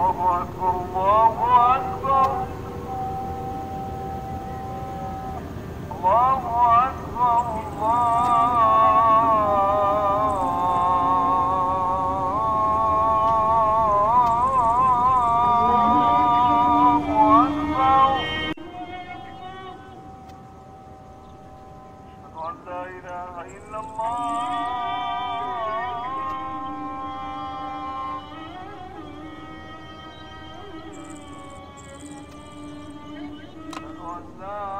الله أكبر الله أكبر. الله أكبر الله لا إله إلا الله. الله